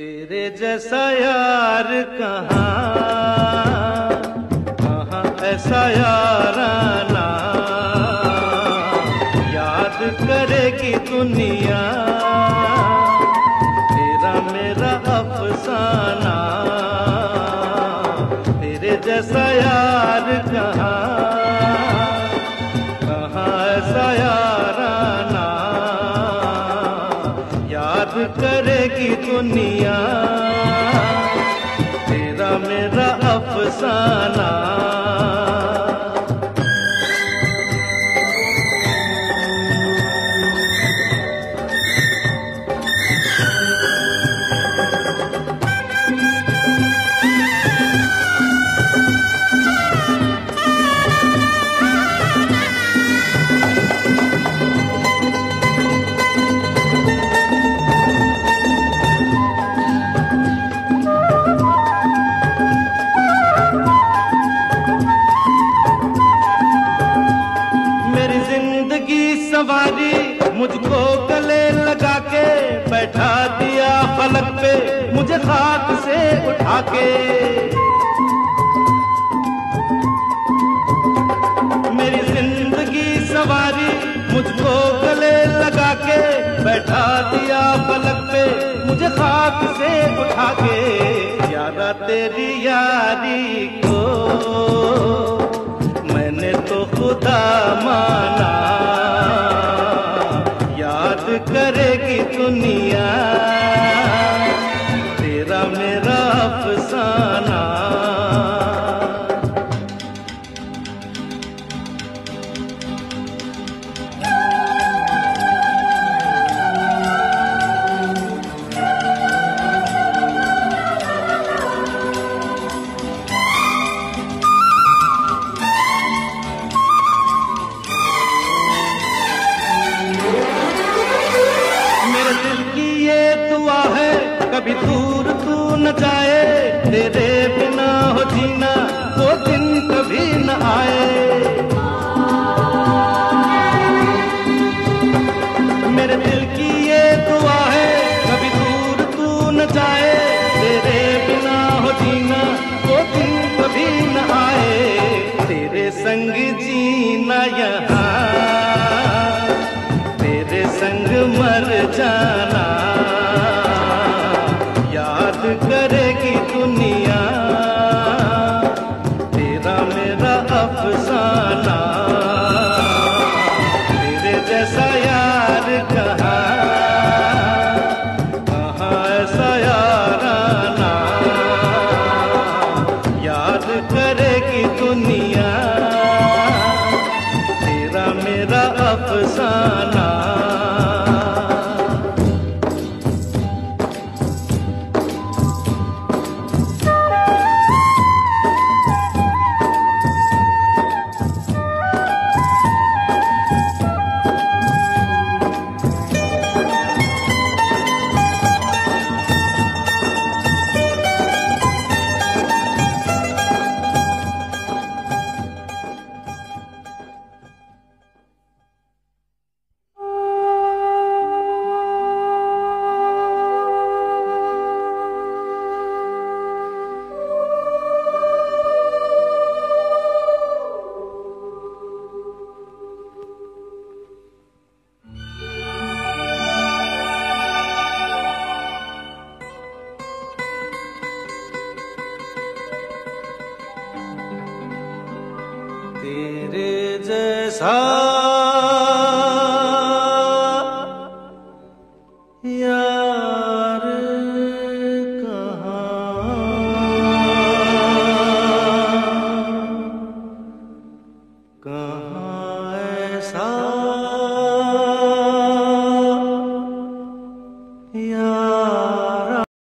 तेरे जैसा यार कहाँ? कहाँ ऐसा याराना याद करेगी दुनिया दुनिया तेरा मेरा अफसाना। ज़िंदगी सवारी, मुझको गले लगा के बैठा दिया फलक पे, मुझे खाक से उठा के। मेरी ज़िंदगी सवारी, मुझको गले लगा के बैठा दिया फलक पे, मुझे खाक से उठा के। यारा तेरी यारी जीना, वो दिन कभी न आए। तेरे संग जीना यहाँ, तेरे संग मर जाना। याद करेगी तेरे जैसा कहा